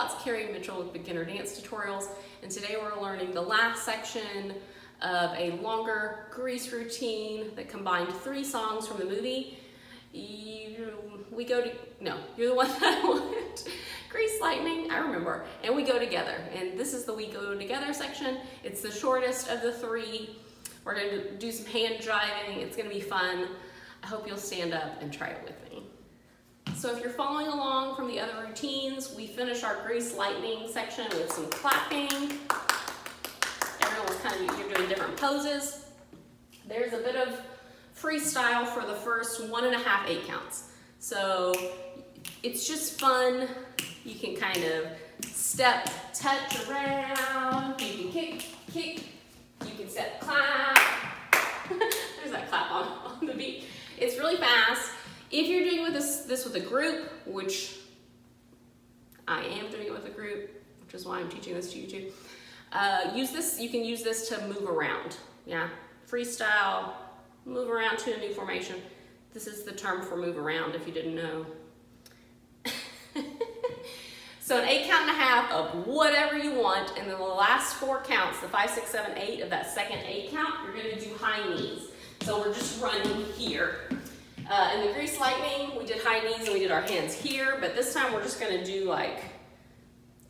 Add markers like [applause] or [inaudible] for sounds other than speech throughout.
it's Carrie Mitchell with Beginner Dance Tutorials, and today we're learning the last section of a longer grease routine that combined three songs from the movie. You, we go to, no, you're the one [laughs] that I want. Grease Lightning, I remember, and we go together. And this is the we go together section. It's the shortest of the three. We're gonna do some hand jiving. It's gonna be fun. I hope you'll stand up and try it with me. So if you're following along from the other routines, we finish our grease lightning section with some clapping. Everyone's kind of, you're doing different poses. There's a bit of freestyle for the first one and a half eight counts. So it's just fun. You can kind of step, touch around. You can kick, kick. You can step, clap. [laughs] There's that clap on, on the beat. It's really fast. If you're doing with this, this with a group, which I am doing it with a group, which is why I'm teaching this to you too, uh, use this, you can use this to move around, yeah? Freestyle, move around to a new formation. This is the term for move around if you didn't know. [laughs] so an eight count and a half of whatever you want, and then the last four counts, the five, six, seven, eight of that second eight count, you're gonna do high knees. So we're just running here. Uh, in the grease lightning, we did high knees and we did our hands here, but this time we're just gonna do like,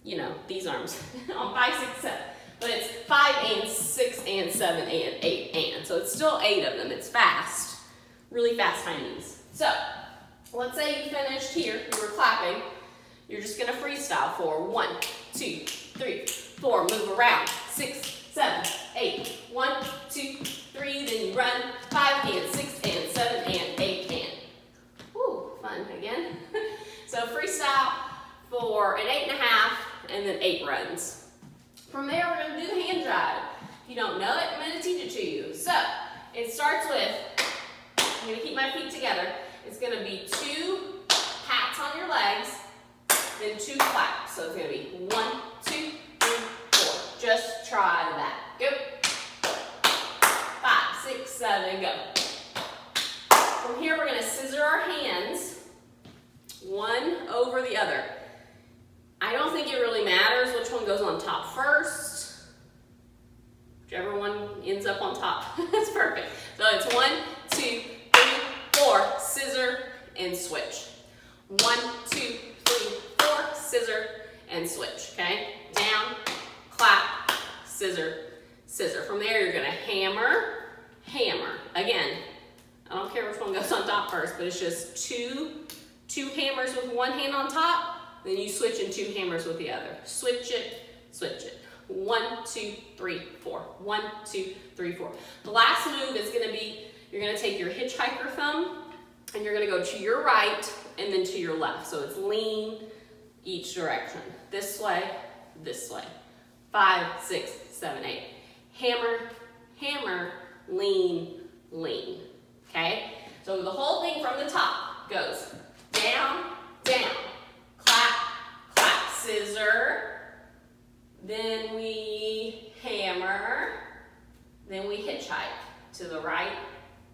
you know, these arms [laughs] on five, six, seven. But it's five and six and seven and eight and. So it's still eight of them. It's fast, really fast high knees. So let's say you finished here, you were clapping. You're just gonna freestyle for one, two, three, four, move around, six, seven, eight, one, two, three, then you run, five and six and seven and and. Again. [laughs] so freestyle for an eight and a half and then eight runs. From there, we're gonna do the hand jive. If you don't know it, I'm gonna teach it to you. So, it starts with, I'm gonna keep my feet together. It's gonna be two pats on your legs, then two claps. So it's gonna be one, two, three, four. Just try that. Go. Five, six, seven, go. From here, we're gonna scissor our hands, one over the other. I don't think it really matters which one goes on top first. Whichever one ends up on top. [laughs] That's perfect. So it's one, two, three, four, scissor, and switch. One, two, three, four, scissor, and switch, okay? Down, clap, scissor, scissor. From there, you're gonna hammer, hammer. Again, I don't care which one goes on top first, but it's just two, two hammers with one hand on top, then you switch in two hammers with the other. Switch it, switch it. One, two, three, four. One, two, three, four. The last move is gonna be, you're gonna take your hitchhiker thumb and you're gonna go to your right and then to your left. So it's lean each direction. This way, this way. Five, six, seven, eight. Hammer, hammer, lean, lean. Okay? So the whole thing from the top goes down, down, clap, clap, scissor, then we hammer, then we hitchhike to the right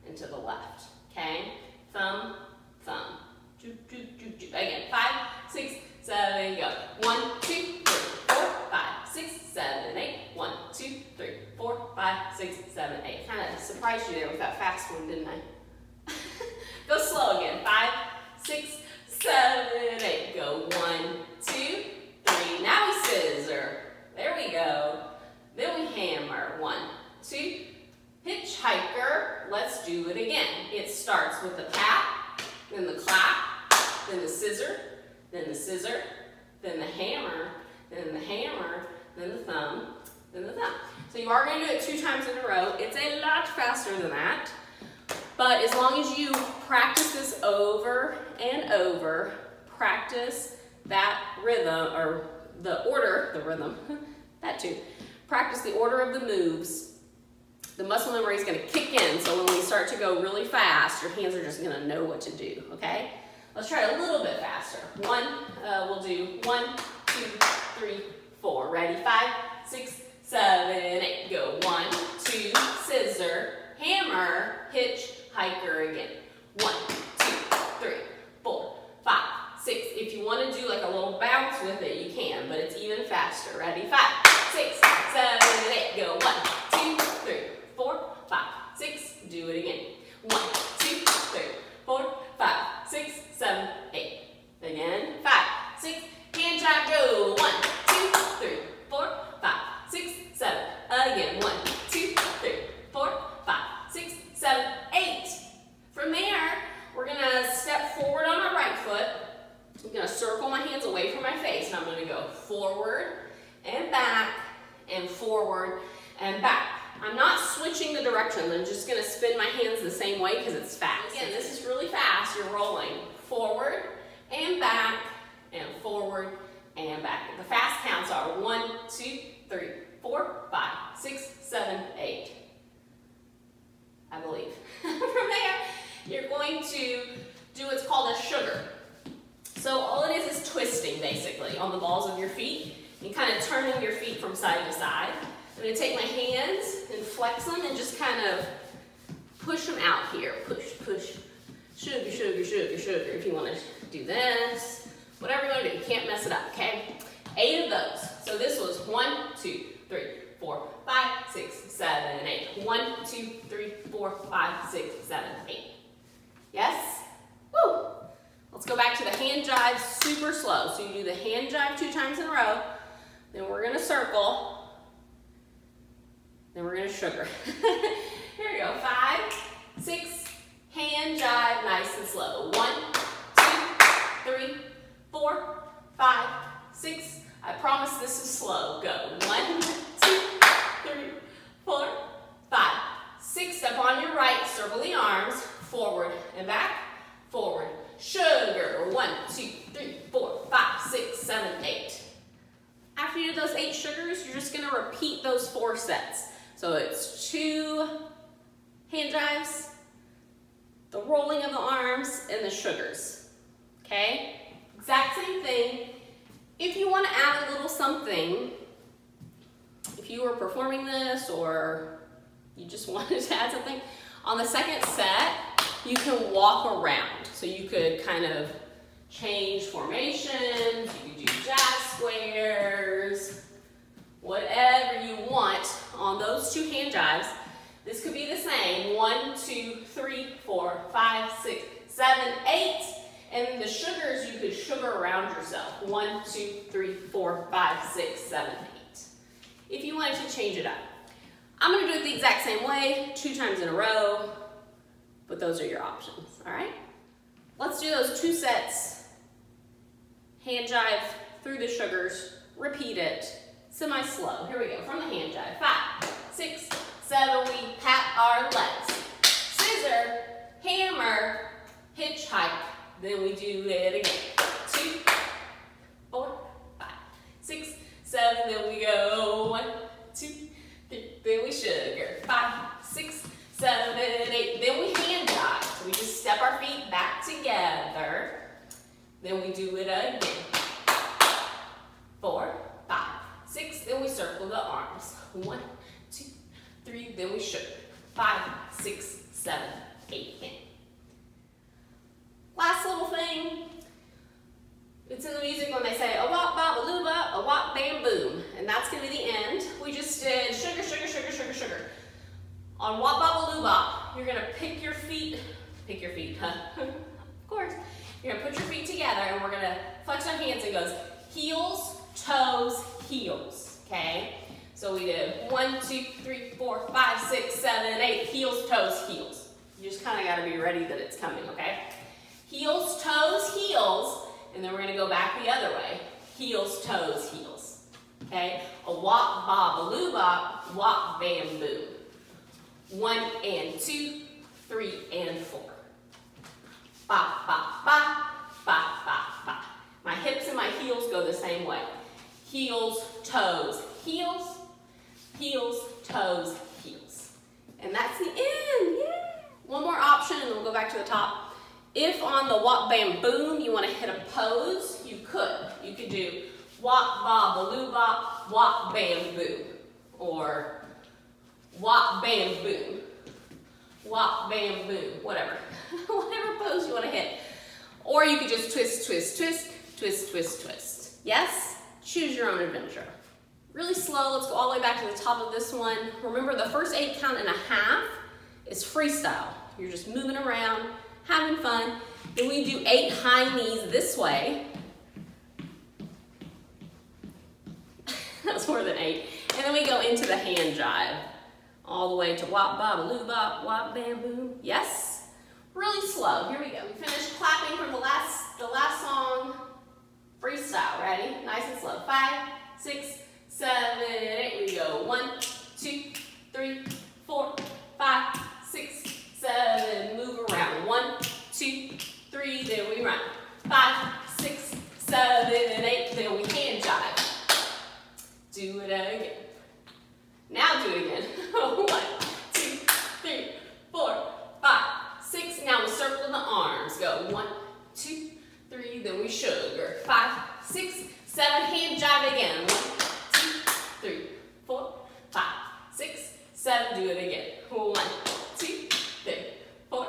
and to the left, okay? Thumb, thumb. Do, do, do, do. Again, five, six, seven, go. One, two, three, four, five, six, seven, eight. One, two, three, four, five, six, seven, eight. Kind of surprised you there with that fast one, didn't I? go slow again. Five, six, seven, eight. Go one, two, three. Now we scissor. There we go. Then we hammer. One, two, hitchhiker. Let's do it again. It starts with the tap, then the clap, then the scissor, then the scissor, then the hammer, then the hammer, then the thumb, then the thumb. So you are going to do it two times in a row. It's a lot faster than that. But as long as you practice this over and over, practice that rhythm, or the order, the rhythm, [laughs] that too. Practice the order of the moves. The muscle memory is gonna kick in, so when we start to go really fast, your hands are just gonna know what to do, okay? Let's try a little bit faster. One, uh, we'll do one, two, three, four. Ready? Five, six, seven, eight. Go. One, two, scissor, hammer, hitch, hiker again. One, two, three, four, five, six. If you want to do like a little bounce with it, you can, but it's even faster. Ready? Five, six, seven, eight. Go. One, two, three, four, five, six. Do it again. One, two, three, four, five, six, seven, eight. Again. Five, six. Hand jive. Go. One, two, three, four, five, six, seven. Again. One, two, three, four, five, six, seven, eight. From there, we're gonna step forward on our right foot. I'm gonna circle my hands away from my face and I'm gonna go forward and back and forward and back. I'm not switching the directions. I'm just gonna spin my hands the same way because it's fast. Again, this is really fast. You're rolling forward and back and forward and back. The fast counts are one, two, three, four, five, six, seven, eight. I believe. [laughs] From there, you're going to do what's called a sugar. So all it is is twisting, basically, on the balls of your feet and kind of turning your feet from side to side. I'm going to take my hands and flex them and just kind of push them out here. Push, push, sugar, sugar, sugar, sugar. If you want to do this, whatever you want to do, you can't mess it up, okay? Eight of those. So this was one, two, three, four, five, six, seven, eight. One, two, three, four, five, six, seven, eight. Yes? Woo! Let's go back to the hand jive super slow. So you do the hand jive two times in a row, then we're gonna circle, then we're gonna sugar. [laughs] Here we go, five, six, hand jive, nice and slow. One, two, three, four, five, six. I promise this is slow. Go. One, two, three, four, five, six. Step on your right, circle the arms, forward and back, forward. Sugar. One, two, three, four, five, six, seven, eight. After you do those eight gonna repeat those four sets. So it's two hand jives, the rolling of the arms, and the sugars. Okay? Exact same thing. If you want to add a little something, if you were performing this or you just [laughs] wanted to add something, on the second set, you can walk around. So you could kind of change formations, you could do jazz squares, whatever you want on those two hand jives. This could be the same, one, two, three, four, five, six, seven, eight. And the sugars, you could sugar around yourself. One, two, three, four, five, six, seven, eight. If you wanted to change it up. I'm gonna do it the exact same way, two times in a row, but those are your options, all right? Let's do those two sets. Hand jive through the sugars, repeat it, semi-slow. Here we go, from the hand jive. Five, six, seven, we pat our legs. Scissor, hammer, hitchhike. Then we do it again. Two, four, five, six, seven, then we go one, two, three, then we sugar. Five, six, seven, eight. Then we hand jive. So we just step our feet back together. Then we do it again. Four, five, six, then we circle the arms. One, three, then we sugar. Five, six, seven, eight, in. Last little thing, it's in the music when they say a wop bop a luba, a wop bam boom. And that's gonna be the end. We just did sugar, sugar, sugar, sugar, sugar. On wop bop a luba, you're gonna pick your feet, pick your feet, [laughs] huh? of course. You're gonna put your feet together and we're gonna flex our hands. It goes heels, toes, heels, okay? So we did one, two, three, four, five, six, seven, eight, heels, toes, heels. You just kinda gotta be ready that it's coming, okay? Heels, toes, heels, and then we're gonna go back the other way. Heels, toes, heels. Okay? A wop, bob, a loo bop, wop, bam, boom. One and two, three and four. Ba, ba, ba, ba, ba, ba. My hips and my heels go the same way. Heels, toes, heels, heels, toes, heels. And that's the end, yeah. One more option and we'll go back to the top. If on the wop bam boom you want to hit a pose, you could. You could do wop bob baloo bop wop bam boom or wop bam boom wop bam boom whatever [laughs] whatever pose you want to hit or you could just twist twist twist twist, twist, twist. Yes? Choose your own adventure. Really slow, let's go all the way back to the top of this one. Remember the first eight count and a half is freestyle. You're just moving around, having fun. Then we do eight high knees this way. [laughs] That's more than eight. And then we go into the hand jive. All the way to wop, bop, loo, bop, wop, bam, boom. Yes? Really slow. Here we go. We finished clapping from the last, the last song. Freestyle. Ready? Nice and slow. Five, six, seven, eight. We go. One, two, three, four, five, six, seven. Move around. One, two, three. Then we run. Five, six, seven, eight. Then we hand jive. Do it again. Now do it again. [laughs] One, two, three, four, five, six. Now we circle the arms. Go one, two, three. Then we sugar. Five, six, seven. Hand jive again. One, two, three, four, five, six, seven. Do it again. One, two, three, four,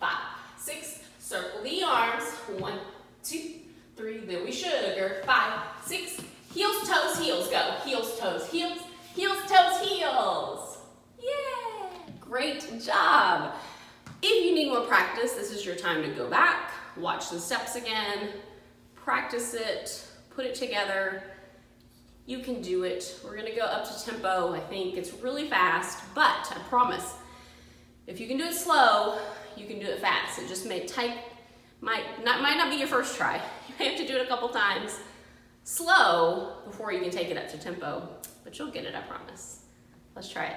five, six. Circle the arms. One, two, three. Then we sugar. Five, six. Heels, toes, heels. Go. Heels, toes, heels. Heels, toes, heels. Yeah, great job. If you need more this is your time to go back, watch the steps again, practice it, put it together. You can do it. We're gonna go up to tempo. I think it's really fast, but I promise, if you can do it slow, you can do it fast. It just may take, might not, might not be your first try. [laughs] You may have to do it a couple times slow before you can take it up to tempo but you'll get it, I promise. Let's try it.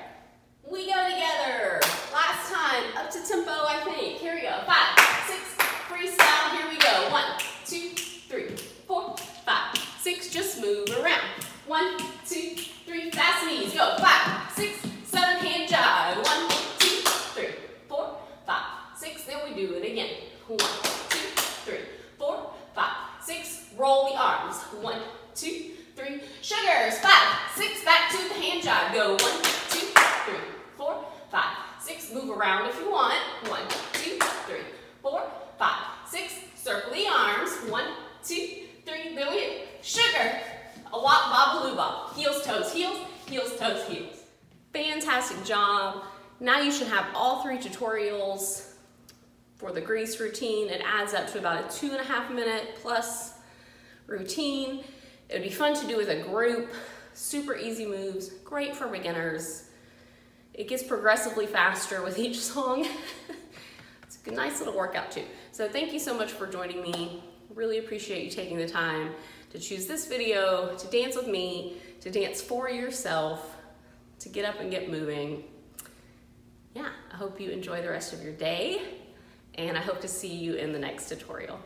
We go together. Last time, up to tempo, I think. Here we go. Five, six, freestyle. Here we go. One, two, three, four, five, six. Just move around. One, two, three, fast knees. Go. Five, six, seven, hand jive. One, two, three, four, five, six. Then we do it again. One, two, three, four, five, six. Roll the arms. One, two, three, sugars, five, six, back to the hand jive. Go one, two, three, four, five, six. Move around if you want. One, two, three, four, five, six. Circle the arms. One, two, three. Then we sugar. A bob, blue bob. Heels, toes, heels, heels, toes, heels. Fantastic job. Now you should have all three tutorials for the grease routine. It adds up to about a two and a half minute plus routine. It would be fun to do with a group, super easy moves, great for beginners. It gets progressively faster with each song. [laughs] it's a nice little workout too. So thank you so much for joining me. Really appreciate you taking the time to choose this video, to dance with me, to dance for yourself, to get up and get moving. Yeah, I hope you enjoy the rest of your day and I hope to see you in the next tutorial.